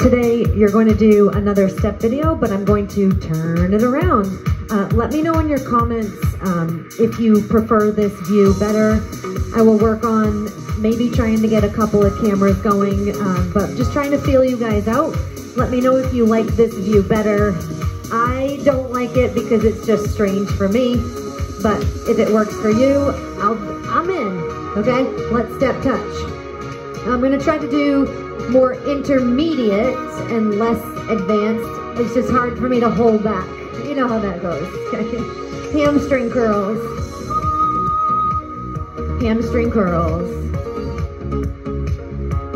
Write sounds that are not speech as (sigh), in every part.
today you're going to do another step video, but I'm going to turn it around. Uh, let me know in your comments um, if you prefer this view better. I will work on maybe trying to get a couple of cameras going, um, but just trying to feel you guys out. Let me know if you like this view better. I don't like it because it's just strange for me, but if it works for you, I'll, I'm in, okay? Let's step touch. I'm gonna try to do more intermediate and less advanced. It's just hard for me to hold back. You know how that goes. (laughs) Hamstring curls. Hamstring curls.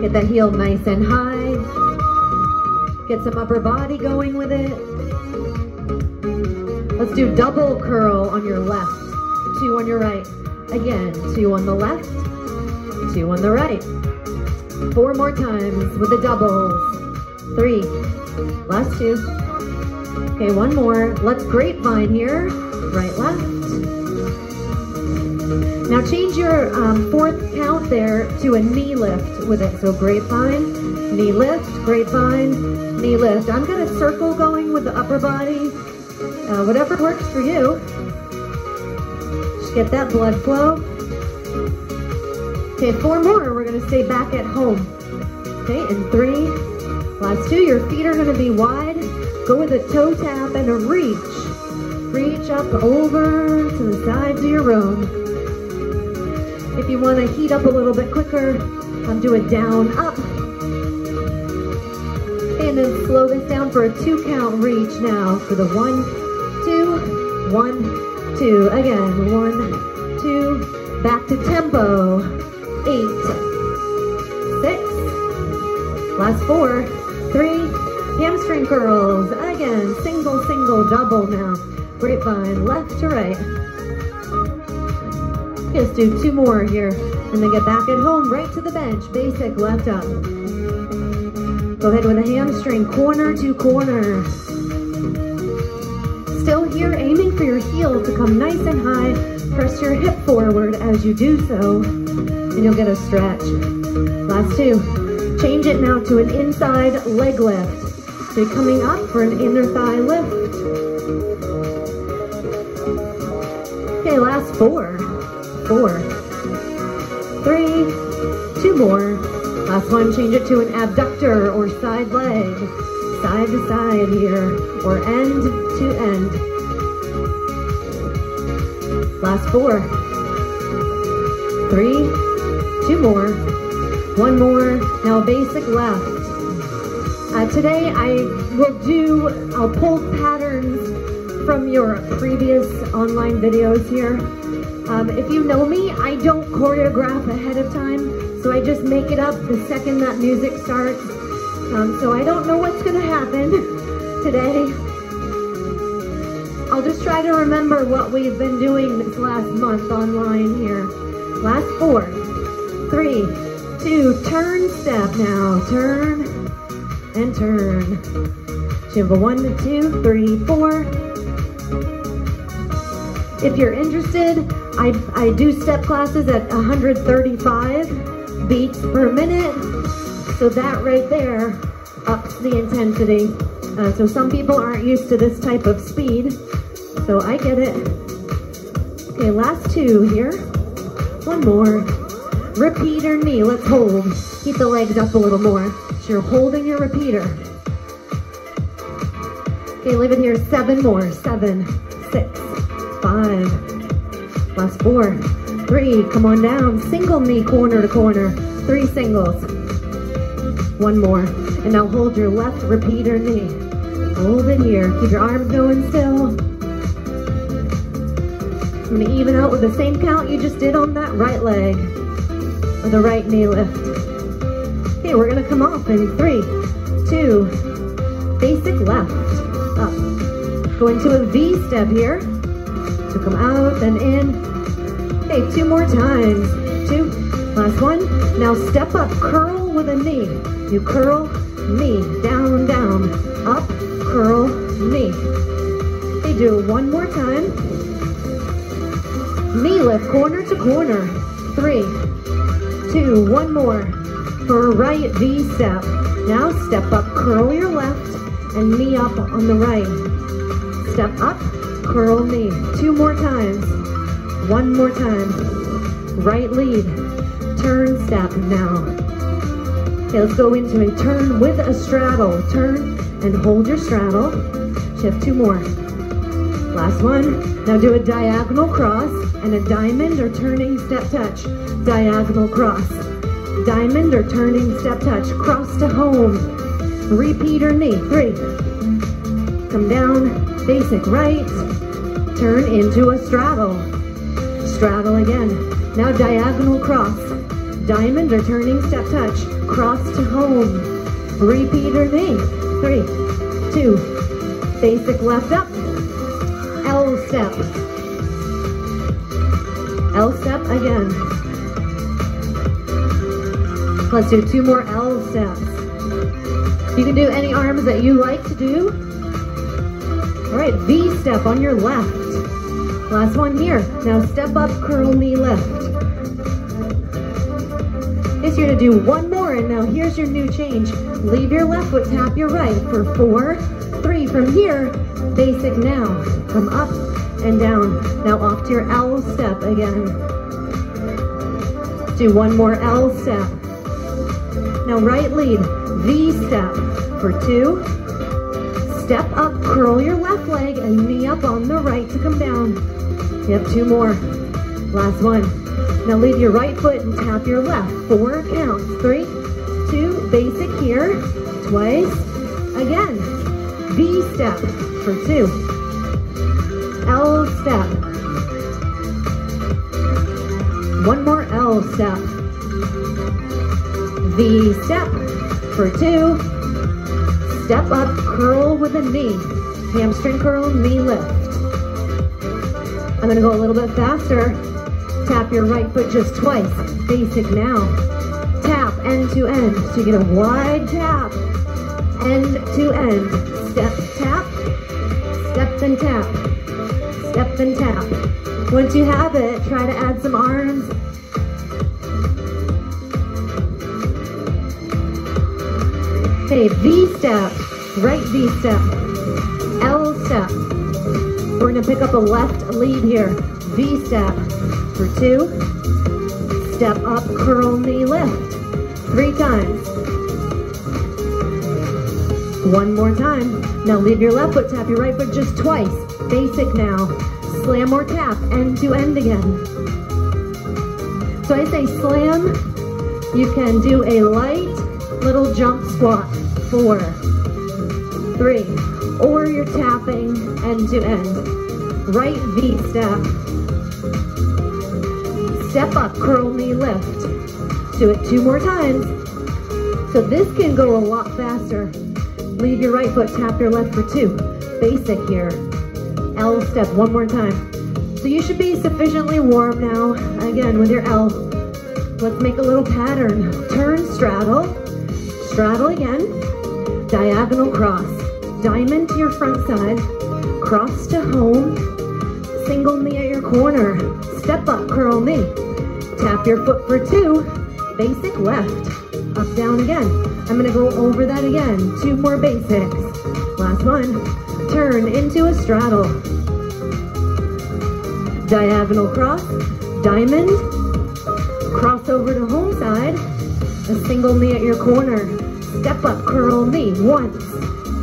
Get that heel nice and high. Get some upper body going with it. Let's do double curl on your left. Two on your right. Again, two on the left, two on the right. Four more times with the doubles. Three. Last two. Okay, one more. Let's grapevine here. Right, left. Now change your um, fourth count there to a knee lift with it. So grapevine, knee lift, grapevine, knee lift. I'm gonna circle going with the upper body. Uh, whatever works for you. Just get that blood flow. Okay, four more. We're gonna stay back at home. Okay, and three. Last two, your feet are gonna be wide. Go with a toe tap and a reach. Reach up over to the sides of your room. If you wanna heat up a little bit quicker, I'm doing down, up. And then slow this down for a two count reach now for the one, two, one, two. Again, one, two, back to tempo. Eight, six, last four, three, hamstring curls. Again, single, single, double now. Grapevine, left to right. Just do two more here, and then get back at home, right to the bench. Basic, left up. Go ahead with a hamstring, corner to corner. Still here, aiming for your heel to come nice and high. Press your hip forward as you do so, and you'll get a stretch. Last two. Change it now to an inside leg lift. So you're coming up for an inner thigh lift. Okay, last four. Four. Three. Two more. Last one, change it to an abductor or side leg. Side to side here, or end to end. Last four. Three, two more, one more. Now basic left. Uh, today I will do, I'll pull patterns from your previous online videos here. Um, if you know me, I don't choreograph ahead of time, so I just make it up the second that music starts. Um, so I don't know what's gonna happen (laughs) today. I'll just try to remember what we've been doing this last month online here. Last four, three, two, turn step now. Turn and turn. Jimbo one, two, three, four. If you're interested, I, I do step classes at 135 beats per minute. So that right there ups the intensity. Uh, so some people aren't used to this type of speed. So I get it. Okay, last two here. One more. Repeater knee, let's hold. Keep the legs up a little more. So you're holding your repeater. Okay, leave it here, seven more. Seven, six, five, last four, three, come on down. Single knee corner to corner. Three singles. One more. And now hold your left repeater knee. Hold it here. Keep your arms going still. I'm gonna even out with the same count you just did on that right leg. Or the right knee lift. Okay, we're gonna come off in three, two, basic left, up. Go into a V step here. So come out and in. Okay, two more times. Two, last one. Now step up, curl with a knee. You curl, knee, down, down, up, curl, knee. Okay, do one more time. Knee lift, corner to corner. Three, two, one more. for a right V step. Now step up, curl your left, and knee up on the right. Step up, curl knee. Two more times. One more time. Right lead. Turn step now. Okay, let's go into a turn with a straddle. Turn and hold your straddle. Shift two more. Last one. Now do a diagonal cross and a diamond or turning step touch. Diagonal cross. Diamond or turning step touch. Cross to home. Repeater knee. Three. Come down. Basic right. Turn into a straddle. Straddle again. Now diagonal cross. Diamond or turning step touch. Cross to home. Repeater knee. Three, two, basic left up. L step. L step again. Let's do two more L steps. You can do any arms that you like to do. All right, V step on your left. Last one here. Now step up, curl knee left. Is you're gonna do one more and now here's your new change. Leave your left foot, tap your right for four, three. From here, basic now. Come up and down. Now off to your L step again. Do one more L step. Now right lead, V step for two. Step up, curl your left leg and knee up on the right to come down. You have two more. Last one. Now leave your right foot and tap your left. Four counts. Three, two, basic here. Twice. Again. V step for two. L step. One more L step. V step for two. Step up, curl with a knee. Hamstring curl, knee lift. I'm gonna go a little bit faster. Tap your right foot just twice. Basic now. Tap end to end. So you get a wide tap. End to end. Step, tap. Step and tap. Step and tap. Once you have it, try to add some arms. Okay, V step. Right V step. L step. We're gonna pick up a left lead here. V step for two. Step up, curl, knee lift. Three times. One more time. Now leave your left foot, tap your right foot just twice. Basic now. Slam or tap, end to end again. So I say slam, you can do a light little jump squat. Four, three, or you're tapping end to end. Right V step. Step up, curl knee lift. Do it two more times. So this can go a lot faster. Leave your right foot, tap your left for two. Basic here. L step one more time. So you should be sufficiently warm now. Again, with your L. Let's make a little pattern. Turn, straddle. Straddle again. Diagonal cross. Diamond to your front side. Cross to home. Single knee at your corner. Step up, curl knee. Tap your foot for two. Basic left. Up, down again. I'm gonna go over that again. Two more basics. Last one. Turn into a straddle. Diagonal cross. Diamond. Cross over to home side. A single knee at your corner. Step up, curl knee once.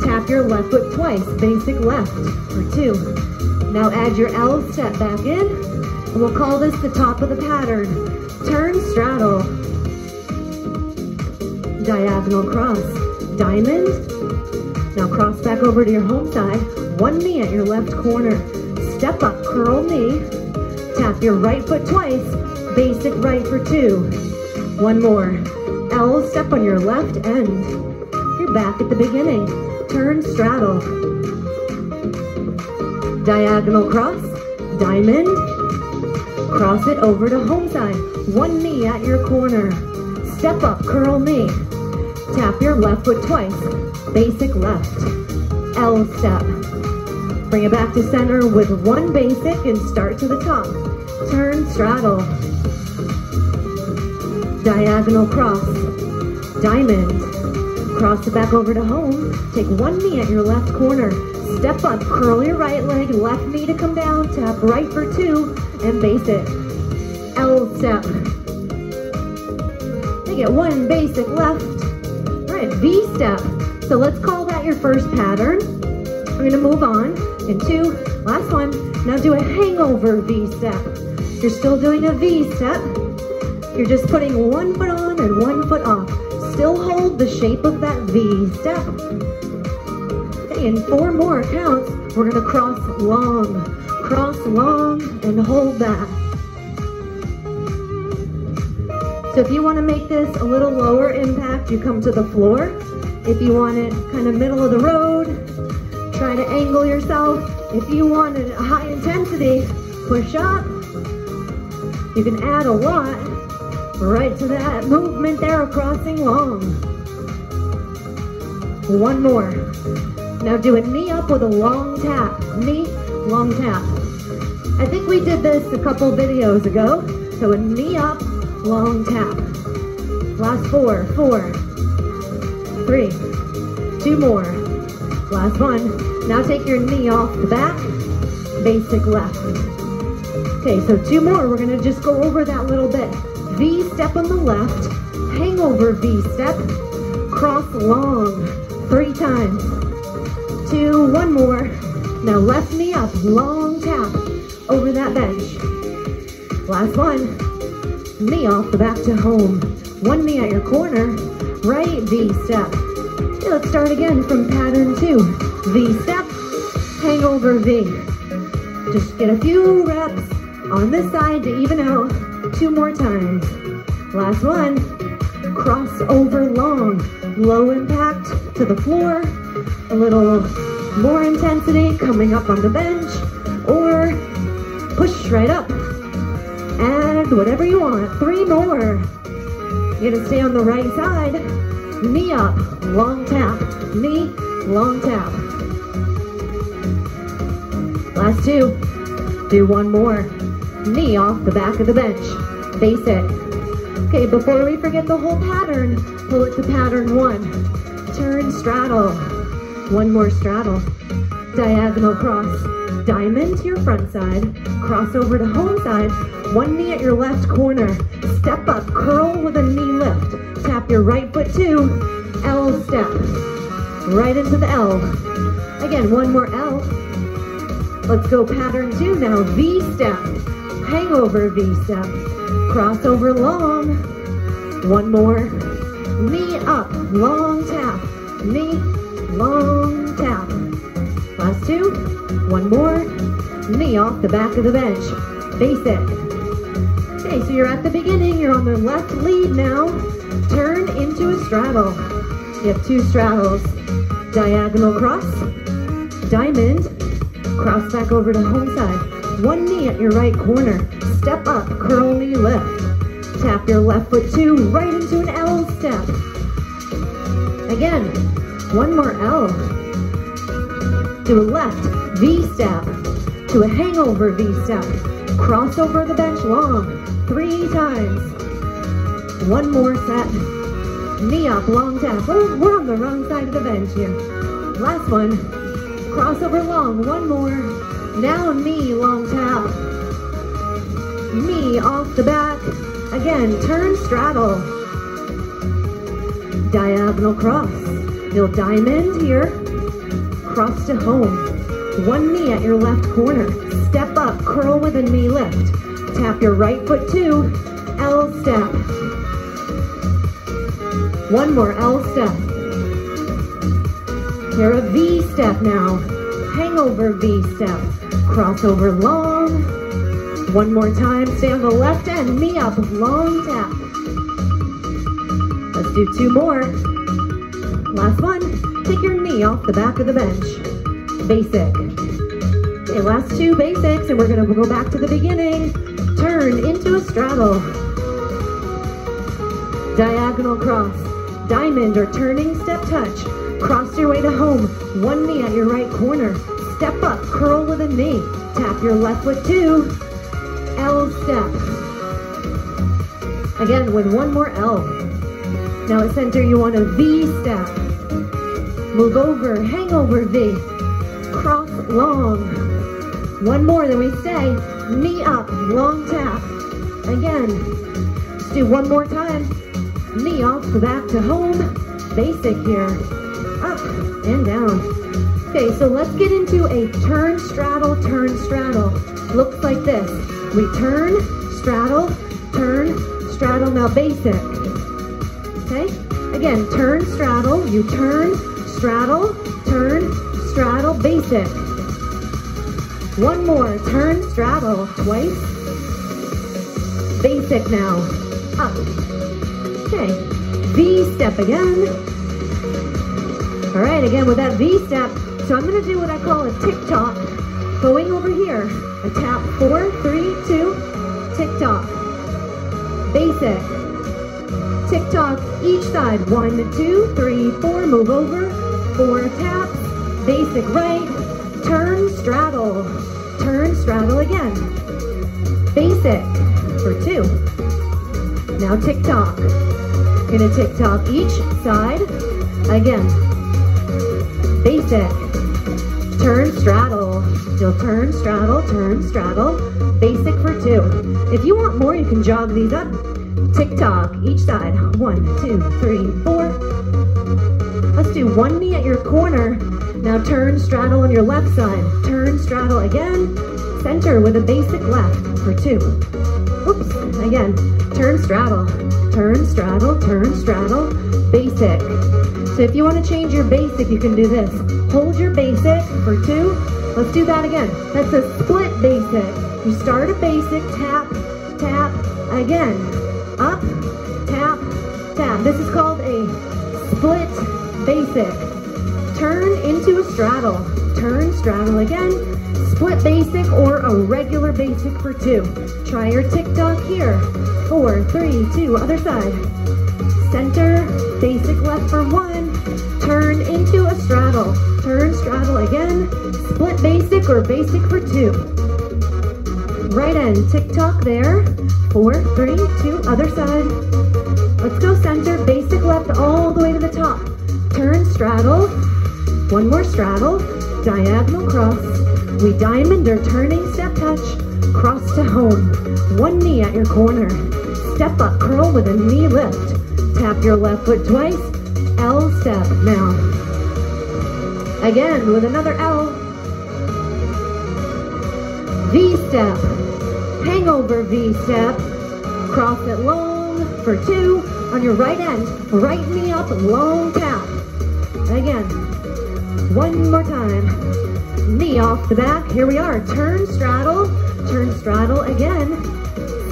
Tap your left foot twice. Basic left for two. Now add your L step back in. And we'll call this the top of the pattern. Turn, straddle. Diagonal cross. Diamond. Now cross back over to your home side. One knee at your left corner. Step up, curl knee. Tap your right foot twice. Basic right for two. One more. L step on your left end. You're back at the beginning. Turn, straddle. Diagonal cross. Diamond. Cross it over to home side. One knee at your corner. Step up, curl knee. Tap your left foot twice. Basic left. L step. Bring it back to center with one basic and start to the top. Turn, straddle. Diagonal cross. diamond. Cross it back over to home. Take one knee at your left corner. Step up, curl your right leg, left knee to come down, tap right for two, and basic. L step. Take it one basic left. All right, V step. So let's call that your first pattern. We're gonna move on in two, last one. Now do a hangover V step. You're still doing a V step. You're just putting one foot on and one foot off. Still hold the shape of that V step. Okay, in four more counts, we're gonna cross long, cross long, and hold that. So if you wanna make this a little lower impact, you come to the floor. If you want it kind of middle of the road, try to angle yourself. If you want it high intensity, push up. You can add a lot right to that movement there, crossing long. One more. Now do a knee up with a long tap. Knee, long tap. I think we did this a couple videos ago. So a knee up, long tap. Last four, four, three, two more. Last one. Now take your knee off the back, basic left. Okay, so two more. We're gonna just go over that little bit. V step on the left, hangover V step, cross long, three times. Two, one more. Now left knee up, long tap over that bench. Last one. Knee off the back to home. One knee at your corner, right V step. Okay, let's start again from pattern two. V step, hangover V. Just get a few reps on this side to even out. Two more times. Last one. Cross over long. Low impact to the floor. A little more intensity coming up on the bench. Or push right up. Add whatever you want. Three more. You're gonna stay on the right side. Knee up, long tap. Knee, long tap. Last two. Do one more. Knee off the back of the bench. Basic. Okay, before we forget the whole pattern, pull it to pattern one. Turn, straddle. One more straddle. Diagonal cross. Diamond to your front side. Cross over to home side. One knee at your left corner. Step up, curl with a knee lift. Tap your right foot two. L step. Right into the L. Again, one more L. Let's go pattern two now. V step. Hangover V step. Crossover long. One more. Knee up. Long tap. Knee. Long tap. Last two. One more. Knee off the back of the bench. Basic. Okay, so you're at the beginning. You're on the left lead now. Turn into a straddle. You have two straddles. Diagonal cross. Diamond. Cross back over to home side. One knee at your right corner. Step up, curl knee lift. Tap your left foot two, right into an L step. Again, one more L. To a left, V step. To a hangover V step. Cross over the bench long, three times. One more set. Knee up, long tap. Oh, we're on the wrong side of the bench here. Last one. Crossover long, one more. Now knee, long tap. Knee off the back. Again, turn straddle. Diagonal cross. You'll diamond here. Cross to home. One knee at your left corner. Step up, curl with a knee lift. Tap your right foot two. L step. One more L step. Here a V step now. Hangover V step. Crossover long. One more time. Stay on the left end. Knee up. Long tap. Let's do two more. Last one. Take your knee off the back of the bench. Basic. Okay, last two basics, and we're gonna go back to the beginning. Turn into a straddle. Diagonal cross. Diamond or turning step touch. Cross your way to home. One knee at your right corner. Step up, curl with a knee. Tap your left foot two. L step. Again with one more L. Now at center, you want a V step. Move over, hang over V. Cross long. One more, then we stay. Knee up, long tap. Again. Let's do one more time. Knee off back to home. Basic here. Up and down. Okay, so let's get into a turn, straddle, turn, straddle. Looks like this. We turn, straddle, turn, straddle. Now basic. Okay? Again, turn, straddle. You turn, straddle, turn, straddle, basic. One more, turn, straddle, twice. Basic now. Up. Okay. V step again. All right, again with that V step. So I'm gonna do what I call a tick-tock. Going over here. I tap four, three, two, tick-tock. Basic. Tick-tock each side. One, two, three, four, move over. Four taps. Basic right. Turn, straddle. Turn, straddle again. Basic for two. Now tick-tock. Gonna tick-tock each side. Again. Basic. Turn, straddle. You'll turn, straddle, turn, straddle. Basic for two. If you want more, you can jog these up. Tick-tock each side. One, two, three, four. Let's do one knee at your corner. Now turn, straddle on your left side. Turn, straddle again. Center with a basic left for two. Oops, again. Turn, straddle. Turn, straddle, turn, straddle. Basic. So if you want to change your basic, you can do this. Hold your basic for two. Let's do that again. That's a split basic. You start a basic, tap, tap, again. Up, tap, tap. This is called a split basic. Turn into a straddle. Turn, straddle again. Split basic or a regular basic for two. Try your tick-tock here. Four, three, two, other side. Center, basic left for one. Turn into a straddle. Turn, straddle again. Split basic or basic for two. Right end, tick-tock there. Four, three, two, other side. Let's go center, basic left all the way to the top. Turn, straddle. One more straddle. Diagonal cross. We diamond or turning step touch. Cross to home. One knee at your corner. Step up, curl with a knee lift. Tap your left foot twice. L step now. Again with another L. V step. Hangover V step. Cross it long for two. On your right end, right knee up, long tap. Again. One more time. Knee off the back. Here we are. Turn, straddle, turn, straddle again.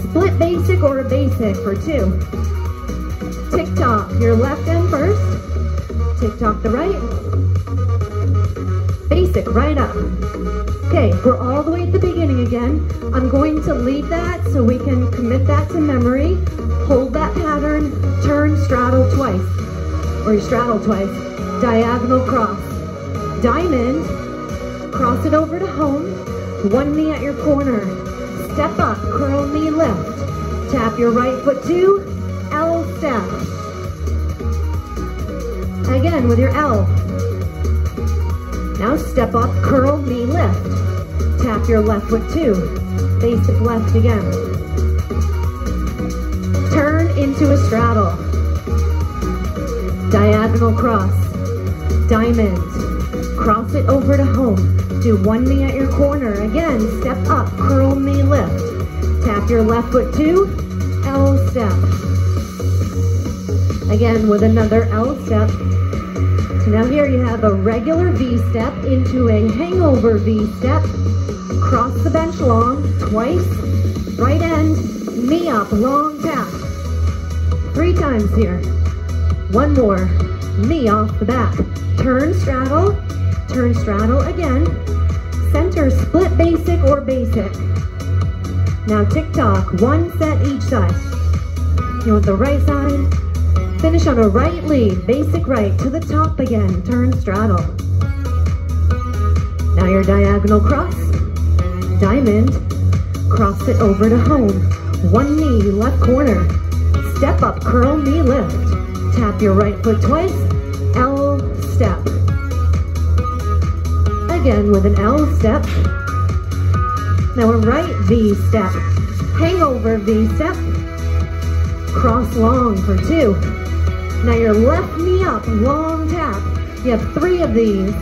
Split basic or a basic for two. Tick-tock, your left end first. Tick-tock the right. Right up. Okay, we're all the way at the beginning again. I'm going to leave that so we can commit that to memory. Hold that pattern, turn, straddle twice. Or you straddle twice. Diagonal cross. Diamond, cross it over to home. One knee at your corner. Step up, curl knee lift. Tap your right foot two, L step. Again with your L. Now step up, curl, knee lift. Tap your left foot two. Basic left again. Turn into a straddle. Diagonal cross. Diamond. Cross it over to home. Do one knee at your corner. Again, step up, curl, knee lift. Tap your left foot two, L step. Again with another L step. Now here you have a regular V step into a hangover V step. Cross the bench long, twice. Right end, knee up, long tap. Three times here. One more, knee off the back. Turn, straddle, turn, straddle again. Center, split basic or basic. Now tick-tock, one set each side. You want the right side, Finish on a right lead, basic right to the top again, turn straddle. Now your diagonal cross, diamond, cross it over to home. One knee, left corner, step up, curl, knee lift. Tap your right foot twice, L step. Again with an L step. Now a right V step. Hangover V step. Cross long for two. Now your left knee up, long tap. You have three of these.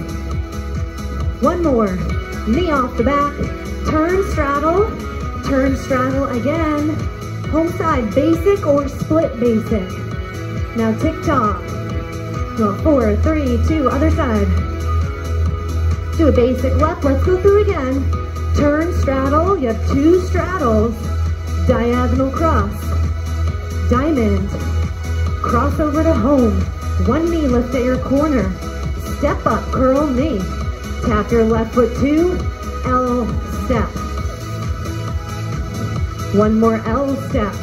One more. Knee off the back. Turn straddle. Turn straddle again. Home side, basic or split basic. Now tick-tock. Well, four, three, two, other side. Do a basic left. Let's go through again. Turn, straddle. You have two straddles. Diagonal cross. Diamond. Cross over to home. One knee lift at your corner. Step up, curl knee. Tap your left foot two. L step. One more L step.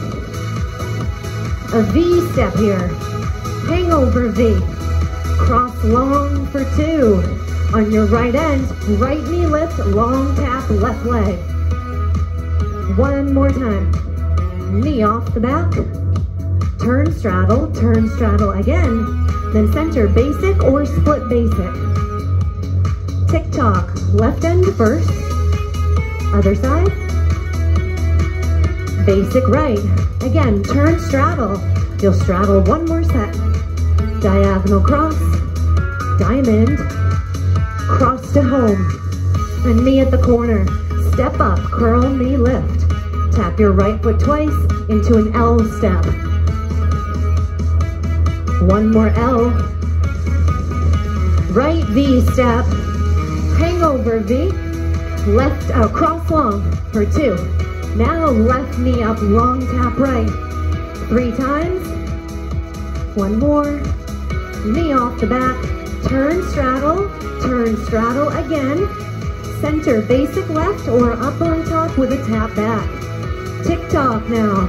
A V step here. Hangover V. Cross long for two. On your right end, right knee lift, long tap, left leg. One more time. Knee off the back. Turn straddle, turn straddle again. Then center basic or split basic. Tick-tock, left end first. Other side. Basic right. Again, turn straddle. You'll straddle one more set. Diagonal cross. Diamond. Cross to home. And knee at the corner. Step up, curl, knee lift. Tap your right foot twice into an L step. One more L. Right V step. Hangover V. Left, uh, cross long for two. Now left knee up, long tap right. Three times. One more. Knee off the back. Turn straddle, turn straddle again. Center basic left or up on top with a tap back. Tick-tock now.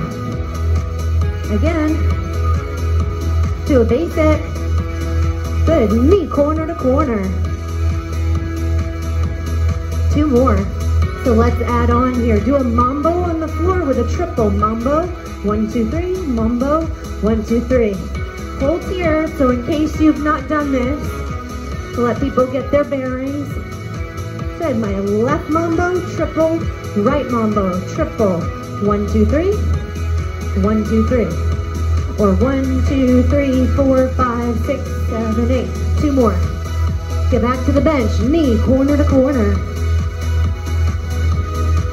Again. Do a basic. Good, knee corner to corner. Two more. So let's add on here. Do a mambo on the floor with a triple mambo. One, two, three, mambo. One, two, three. Hold here, so in case you've not done this, let people get their bearings. Good, my left mambo, triple, right mambo, triple. One, two, three. One, two, three. Or one, two, three, four, five, six, seven, eight. Two more. Get back to the bench, knee, corner to corner.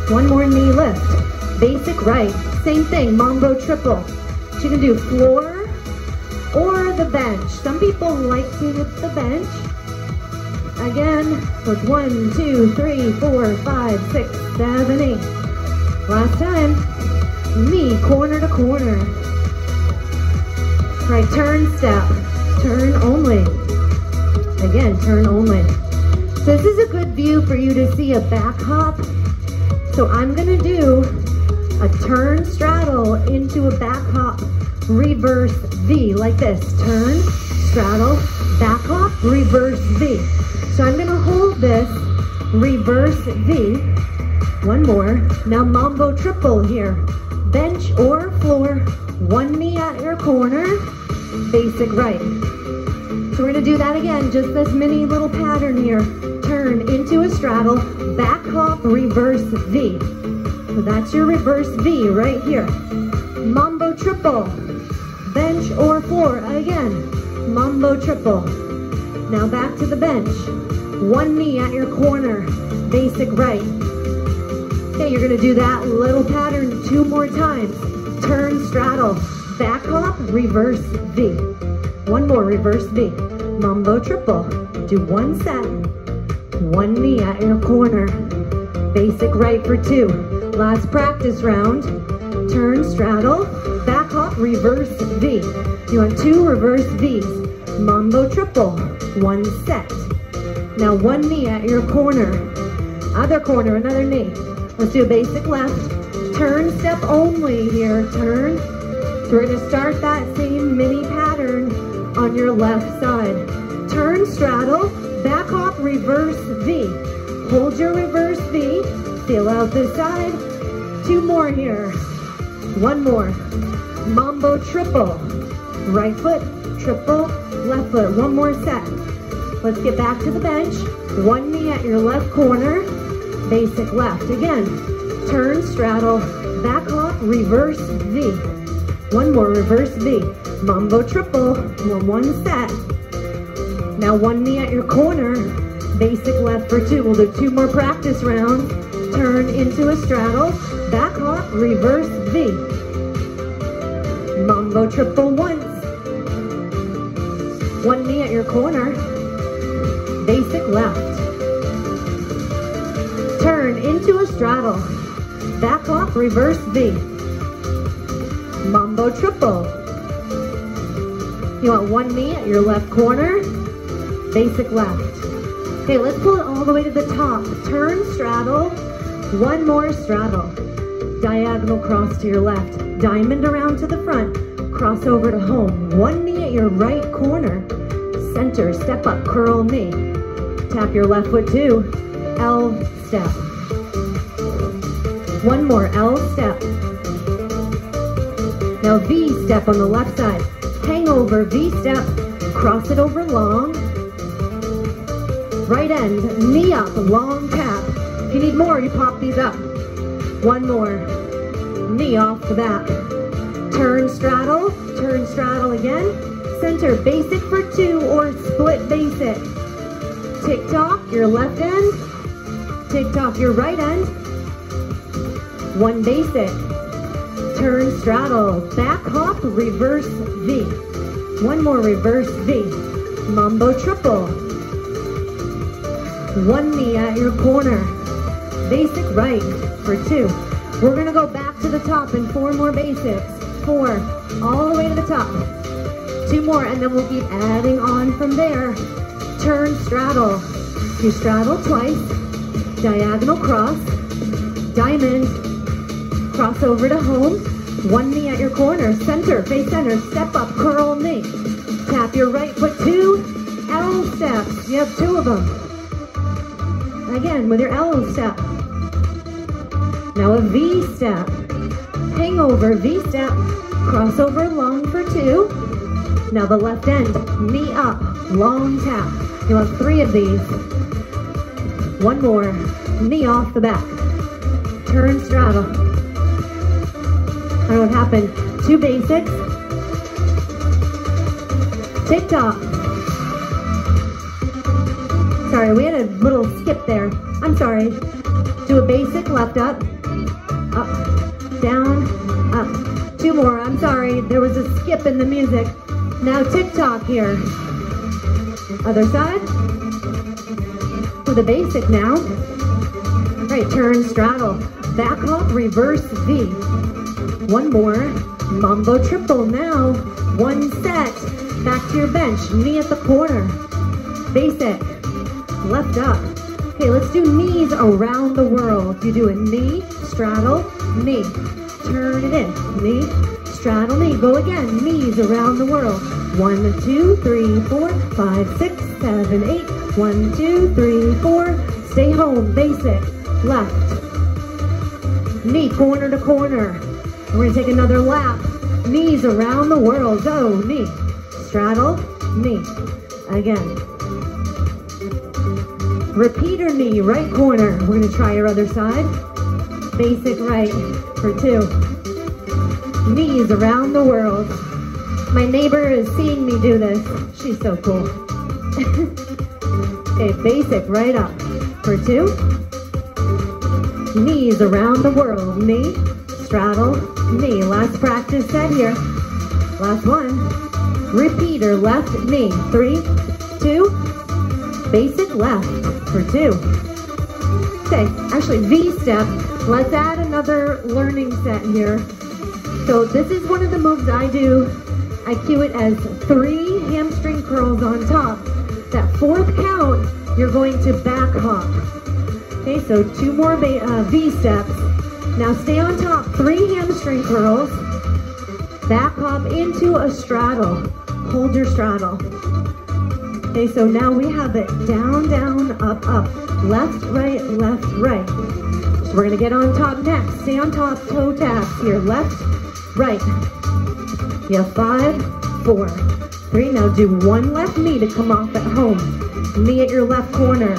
One more knee lift. Basic right. Same thing, mambo triple. You can do floor or the bench. Some people like to hit the bench. Again, with one, two, three, four, five, six, seven, eight. Last time, knee corner to corner. Right, turn step, turn only. Again, turn only. So this is a good view for you to see a back hop so I'm gonna do a turn straddle into a back hop, reverse V, like this. Turn, straddle, back hop, reverse V. So I'm gonna hold this, reverse V. One more. Now mambo triple here. Bench or floor, one knee at your corner, basic right. So we're gonna do that again, just this mini little pattern here. Turn into a straddle, back hop, reverse V. So that's your reverse V right here. Mambo triple, bench or floor, again, mambo triple. Now back to the bench. One knee at your corner, basic right. Okay, you're gonna do that little pattern two more times. Turn, straddle, back hop, reverse V. One more reverse V. Mambo triple. Do one set. One knee at your corner. Basic right for two. Last practice round. Turn, straddle, back hop, reverse V. You want two reverse Vs. Mambo triple. One set. Now one knee at your corner. Other corner, another knee. Let's do a basic left. Turn step only here. Turn. So we're gonna start that same mini pattern on your left side. Turn, straddle, back hop, reverse V. Hold your reverse V. Feel out this side. Two more here. One more. Mambo triple. Right foot, triple, left foot. One more set. Let's get back to the bench. One knee at your left corner, basic left. Again, turn, straddle, back hop, reverse V. One more, reverse V. Mambo triple, one, one set. Now one knee at your corner, basic left for two. We'll do two more practice rounds. Turn into a straddle, back hop, reverse V. Mambo triple once. One knee at your corner, basic left. Turn into a straddle, back hop, reverse V. Mambo triple. You want one knee at your left corner, basic left. Okay, let's pull it all the way to the top. Turn, straddle, one more straddle. Diagonal cross to your left. Diamond around to the front. Cross over to home. One knee at your right corner. Center, step up, curl knee. Tap your left foot too. L step. One more L step. Now V step on the left side. Hang over, V step. Cross it over long. Right end, knee up, long tap. If you need more, you pop these up. One more. Knee off the back. Turn straddle, turn straddle again. Center, basic for two or split basic. Tick tock, your left end. Tick tock, your right end. One basic. Turn straddle, back hop, reverse V. One more reverse V. Mambo triple. One knee at your corner. Basic right for two. We're gonna go back to the top in four more basics. Four, all the way to the top. Two more, and then we'll keep adding on from there. Turn, straddle. You straddle twice. Diagonal cross. Diamond. Cross over to home. One knee at your corner. Center, face center. Step up, curl knee. Tap your right foot two. L steps. You have two of them. Again, with your L step. Now a V step. Hang over, V step. Crossover long for two. Now the left end, knee up, long tap. You have three of these. One more, knee off the back. Turn straddle. Know what happened. Two basics. Tick tock. Sorry, we had a little skip there. I'm sorry. Do a basic left up, up, down, up. Two more, I'm sorry. There was a skip in the music. Now tick tock here. Other side. For the basic now. Right, turn, straddle. Back hop, reverse V. One more. Mambo triple now. One set. Back to your bench. Knee at the corner. Basic. Left up. Okay, let's do knees around the world. You do a knee, straddle, knee. Turn it in. Knee, straddle, knee. Go again. Knees around the world. One, two, three, four, five, six, seven, eight. One, two, three, four. Stay home. Basic. Left. Knee corner to corner. We're gonna take another lap. Knees around the world. Go. Knee. Straddle. Knee. Again. Repeater knee, right corner. We're gonna try your other side. Basic right for two. Knees around the world. My neighbor is seeing me do this. She's so cool. (laughs) okay, basic right up for two. Knees around the world. Knee, straddle, knee. Last practice set here. Last one. Repeater, left knee. Three, two, basic left for two. Okay, actually V step. Let's add another learning set here. So this is one of the moves I do. I cue it as three hamstring curls on top. That fourth count, you're going to back hop. Okay, so two more uh, V steps. Now stay on top, three hamstring curls. Back hop into a straddle. Hold your straddle. Okay, so now we have it down, down, up, up. Left, right, left, right. So we're gonna get on top next. Stay on top, toe taps here. Left, right. You have five, four, three. Now do one left knee to come off at home. Knee at your left corner,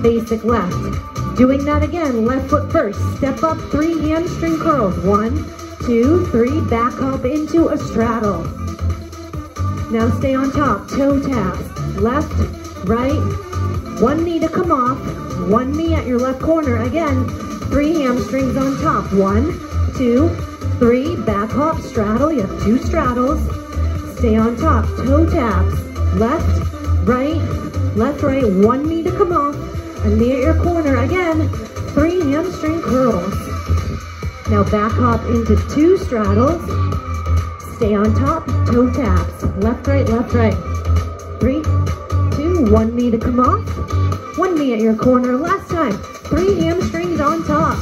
basic left. Doing that again, left foot first. Step up, three hamstring curls. One, two, three, back up into a straddle. Now stay on top, toe taps. Left, right, one knee to come off, one knee at your left corner. Again, three hamstrings on top. One, two, three, back hop, straddle. You have two straddles. Stay on top, toe taps. Left, right, left, right. One knee to come off, a knee at your corner. Again, three hamstring curls. Now back hop into two straddles. Stay on top, toe taps. Left, right, left, right. Three, two, one knee to come off. One knee at your corner. Last time, three hamstrings on top.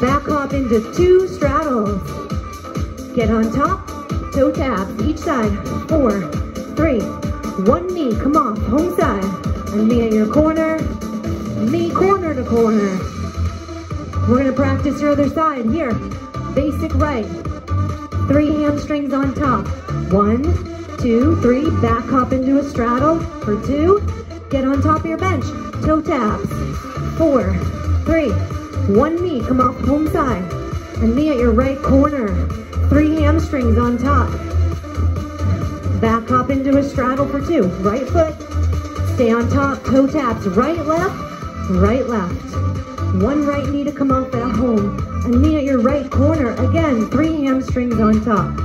Back hop into two straddles. Get on top, toe taps, each side. Four, three, one knee, come off, home side. A knee at your corner, knee corner to corner. We're gonna practice your other side. Here, basic right. Three hamstrings on top. One, two, three, back hop into a straddle for two. Get on top of your bench, toe taps. Four, three, one knee, come off home side. A knee at your right corner. Three hamstrings on top. Back hop into a straddle for two. Right foot, stay on top, toe taps. Right, left, right, left. One right knee to come off at home. A knee at your right corner. Again, three hamstrings on top.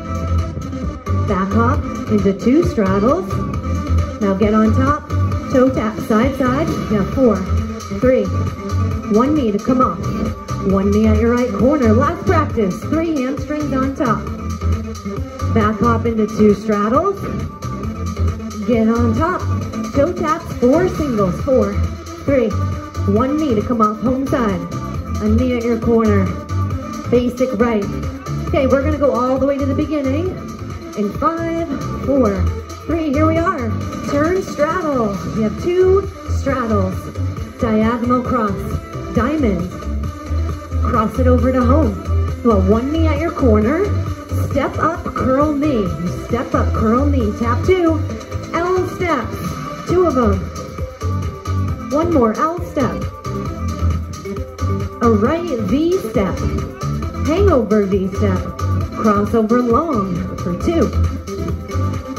Back hop into two straddles. Now get on top, toe tap, side, side. Now four, three, one knee to come off. One knee at your right corner. Last practice, three hamstrings on top. Back hop into two straddles. Get on top. Toe taps, four singles. Four, three, one knee to come off home side. A knee at your corner. Basic right. Okay, we're gonna go all the way to the beginning. In five, four, three, here we are. Turn straddle. We have two straddles. Diagonal cross. Diamond. Cross it over to home. Well, one knee at your corner. Step up, curl knee. Step up, curl knee. Tap two. L step. Two of them. One more L step. A right V step. Hangover V step. Crossover long for two.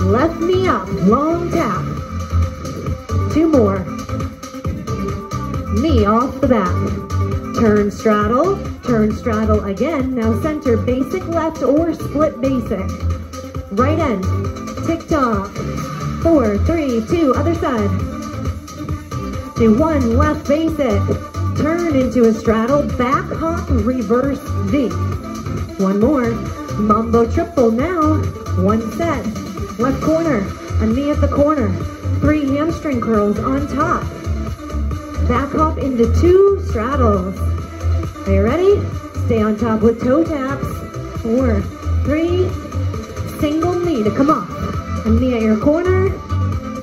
Left knee up, long tap. Two more. Knee off the back. Turn straddle, turn straddle again. Now center basic left or split basic. Right end, tick tock. Four, three, two, other side. Do one left basic. Turn into a straddle, back hop, reverse V. One more. Mambo triple now. One set. Left corner. A knee at the corner. Three hamstring curls on top. Back hop into two straddles. Are you ready? Stay on top with toe taps. Four, three, single knee to come off. A knee at your corner.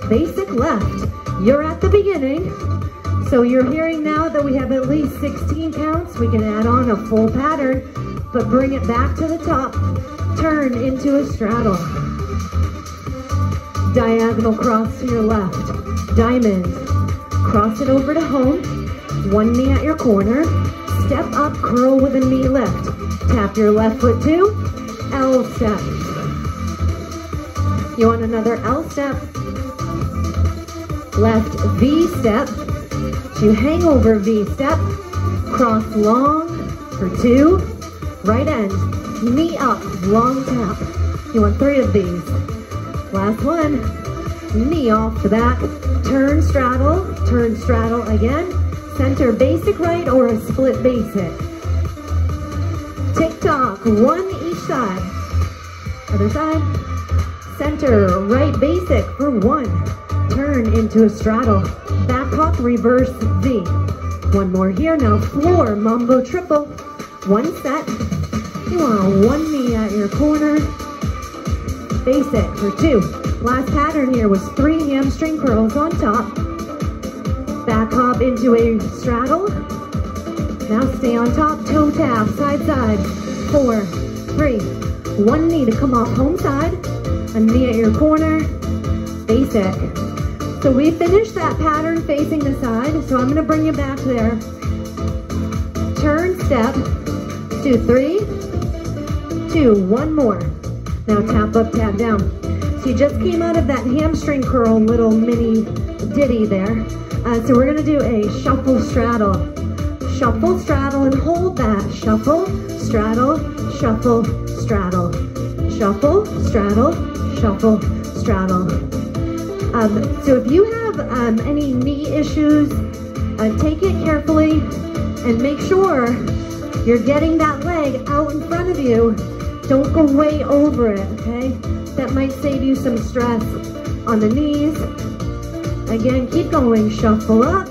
Basic left. You're at the beginning. So you're hearing now that we have at least 16 counts. We can add on a full pattern, but bring it back to the top. Turn into a straddle. Diagonal cross to your left. Diamond. Cross it over to home. One knee at your corner. Step up, curl with a knee lift. Tap your left foot too. L step. You want another L step. Left V step to hangover V step, cross long for two, right end, knee up, long tap. You want three of these. Last one, knee off the back, turn straddle, turn straddle again, center basic right or a split basic. Tick tock, one each side. Other side, center right basic for one, turn into a straddle, back hop, reverse V. One more here now, floor, mambo triple. One set. You want one knee at your corner. Basic for two. Last pattern here was three hamstring curls on top. Back hop into a straddle. Now stay on top, toe tap, side, side. Four, three, one knee to come off home side. A knee at your corner, basic. So we finished that pattern facing the side, so I'm gonna bring you back there. Turn, step, two, three, two, one more. Now tap up, tap down. So you just came out of that hamstring curl little mini ditty there. Uh, so we're gonna do a shuffle straddle. Shuffle, straddle, and hold that. Shuffle, straddle, shuffle, straddle. Shuffle, straddle, shuffle, straddle. Um, so if you have um, any knee issues, uh, take it carefully and make sure you're getting that leg out in front of you. Don't go way over it, okay? That might save you some stress on the knees. Again, keep going. Shuffle up,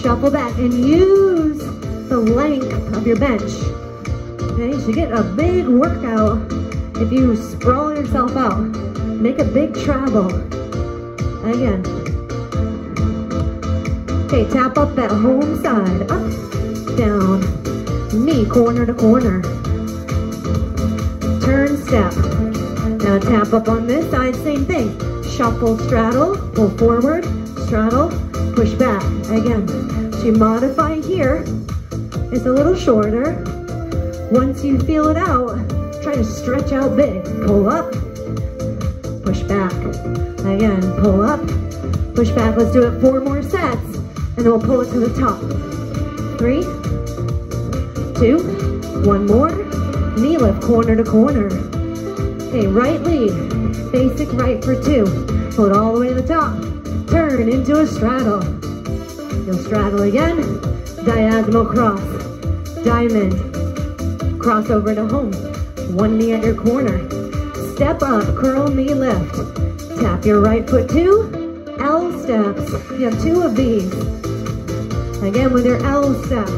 shuffle back, and use the length of your bench. Okay, so you get a big workout if you sprawl yourself out. Make a big travel. Again. Okay, tap up that home side. Up, down, knee corner to corner. Turn, step. Now tap up on this side, same thing. Shuffle, straddle, pull forward, straddle, push back. Again, to modify here, it's a little shorter. Once you feel it out, try to stretch out big. Pull up, push back. Again, pull up, push back. Let's do it four more sets, and then we'll pull it to the top. Three, two, one more. Knee lift, corner to corner. Okay, right lead, basic right for two. Pull it all the way to the top. Turn into a straddle. You'll straddle again, diagonal cross, diamond, cross over to home. One knee at your corner. Step up, curl knee lift. Tap your right foot two, L steps. You have two of these. Again with your L step.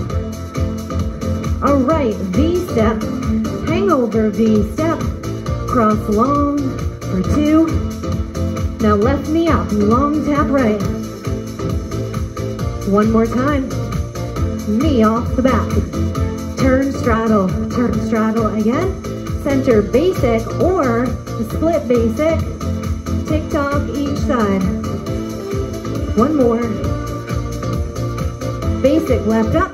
All right, V step, hangover V step, cross long for two. Now left knee up, long tap right. One more time. Knee off the back. Turn straddle, turn straddle again. Center basic or split basic. Tick tock each side. One more. Basic left up.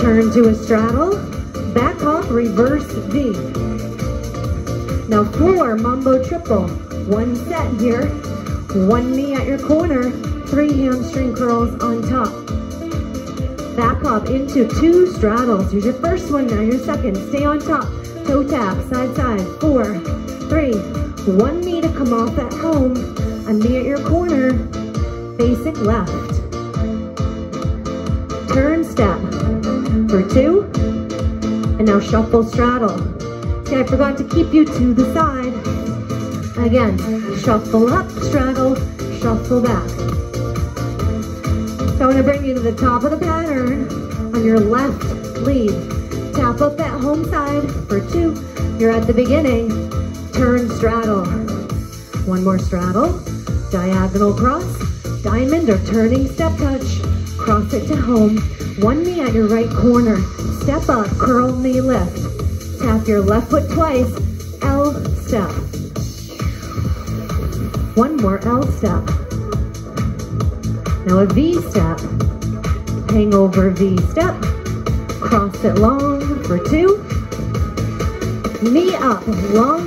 Turn to a straddle. Back hop, reverse V. Now four mambo triple. One set here. One knee at your corner. Three hamstring curls on top. Back hop into two straddles. Here's your first one, now your second. Stay on top. Toe tap, side, side. Four, three, one to come off at home. A knee at your corner. Basic left. Turn step for two. And now shuffle straddle. See, I forgot to keep you to the side. Again, shuffle up, straddle, shuffle back. So I'm gonna bring you to the top of the pattern on your left lead. Tap up that home side for two. You're at the beginning. Turn, straddle. One more straddle. Diagonal cross. Diamond or turning step touch. Cross it to home. One knee at your right corner. Step up, curl knee lift. Tap your left foot twice. L step. One more L step. Now a V step. Hangover V step. Cross it long for two. Knee up, long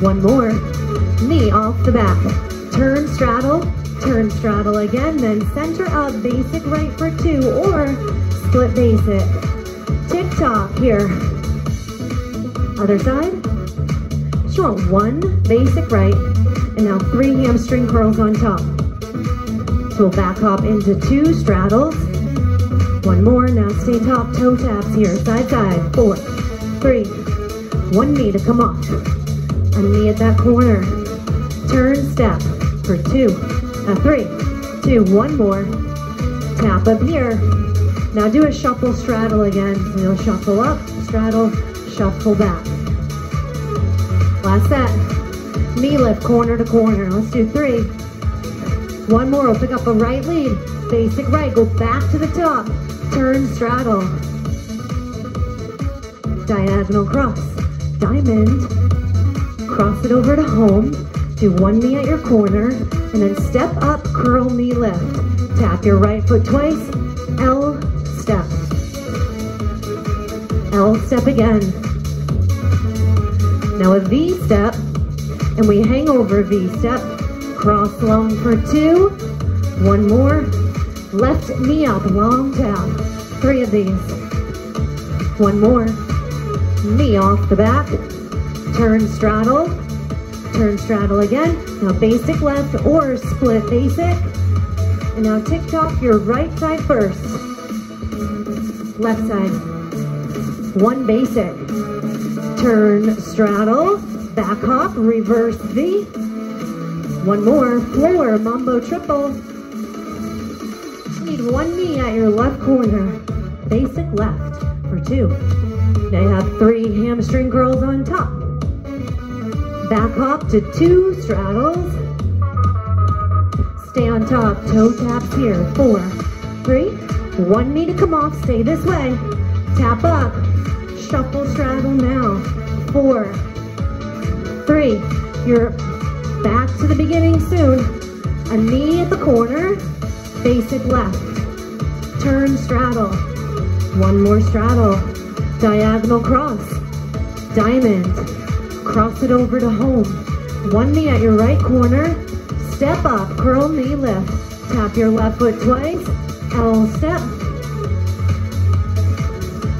One more. Knee off the back. Turn, straddle, turn, straddle again, then center up, basic right for two, or split basic. Tick tock here. Other side. Want one basic right, and now three hamstring curls on top. So we'll back hop into two straddles. One more, now stay top toe taps here, side side, four, three, one knee to come off. A knee at that corner. Turn step for two, uh, three, two, one more. Tap up here. Now do a shuffle straddle again. So you'll shuffle up, straddle, shuffle back. Last set. Knee lift corner to corner. Let's do three. One more. We'll pick up a right lead. Basic right. Go back to the top. Turn straddle. Diagonal cross. diamond, it over to home, do one knee at your corner, and then step up, curl knee lift. Tap your right foot twice, L step. L step again. Now a V step, and we hang over V step, cross long for two, one more, left knee up, long tap, three of these, one more, knee off the back, turn straddle, turn straddle again, now basic left or split basic, and now tick-tock your right side first, left side, one basic, turn straddle, back hop, reverse V, one more, floor, mambo triple, need one knee at your left corner, basic left for two, now you have three hamstring curls on top, back hop to two straddles, stay on top, toe taps here, four, three, one knee to come off, stay this way, tap up, shuffle straddle now. Four, three, you're back to the beginning soon. A knee at the corner, basic left. Turn straddle. One more straddle. Diagonal cross. Diamond. Cross it over to home. One knee at your right corner. Step up, curl knee lift. Tap your left foot twice. L step.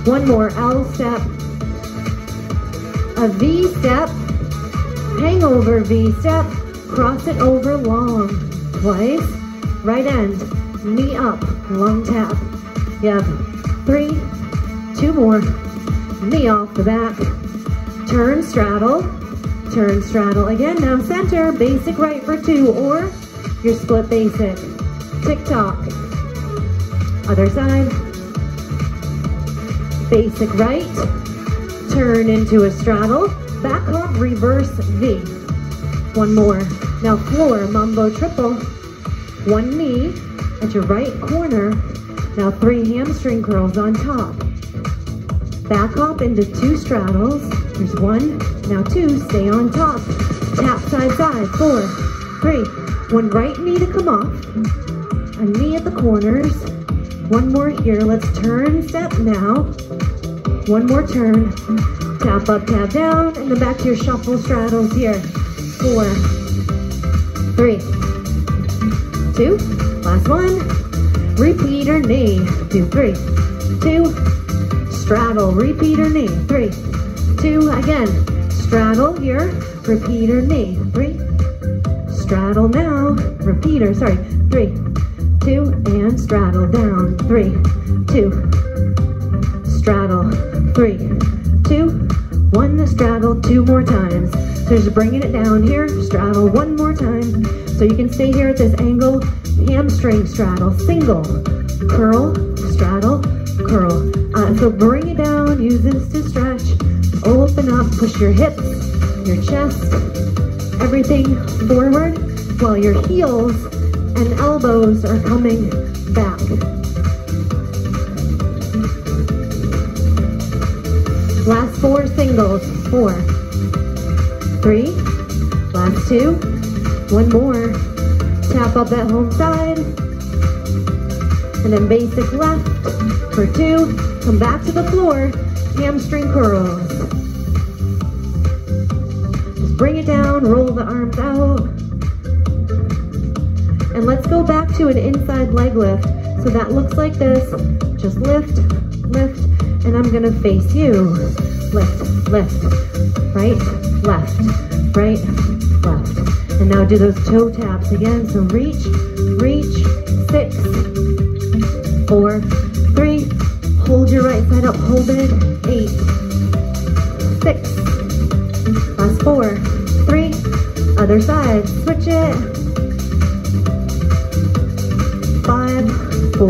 One more L step. A V step. Hang over V step. Cross it over long. Twice. Right end. Knee up. Long tap. Have three. Two more. Knee off the back. Turn straddle. Turn straddle again. Now center. Basic right for two or your split basic. Tick tock. Other side basic right, turn into a straddle, back hop, reverse V. One more. Now floor, mambo triple, one knee at your right corner. Now three hamstring curls on top. Back hop into two straddles. There's one, now two, stay on top. Tap side, side, four, three. One right knee to come off. A knee at the corners. One more here, let's turn step now. One more turn. Tap up, tap down, and then back to your shuffle straddles here. Four, three, two, last one. Repeat Repeater knee, two, three, two, straddle, repeat repeater knee, three, two, again, straddle here, repeater knee, three, straddle now, repeater, sorry, three, two, and straddle down, three, two, straddle, three, two, one, the straddle two more times. So just bringing it down here, straddle one more time. So you can stay here at this angle, hamstring straddle, single, curl, straddle, curl. Uh, so bring it down, use this to stretch, open up, push your hips, your chest, everything forward while your heels and elbows are coming back. Last four singles. Four, three, last two, one more. Tap up that home side. And then basic left for two. Come back to the floor. Hamstring curls. Down, roll the arms out. And let's go back to an inside leg lift. So that looks like this. Just lift, lift, and I'm gonna face you. Lift, lift, right, left, right, left. And now do those toe taps again. So reach, reach, six, four, three, hold your right side up, hold it, eight, six,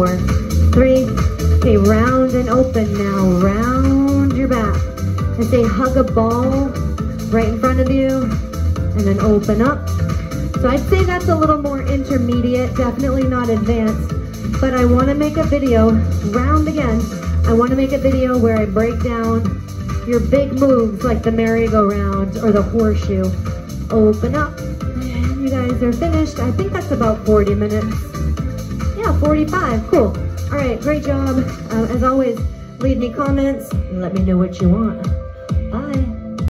four, three, okay, round and open now, round your back, and say hug a ball right in front of you, and then open up. So I'd say that's a little more intermediate, definitely not advanced, but I wanna make a video, round again, I wanna make a video where I break down your big moves like the merry-go-round or the horseshoe. Open up. You guys are finished. I think that's about 40 minutes. Yeah, 45. Cool. All right, great job. Uh, as always, leave me comments. And let me know what you want.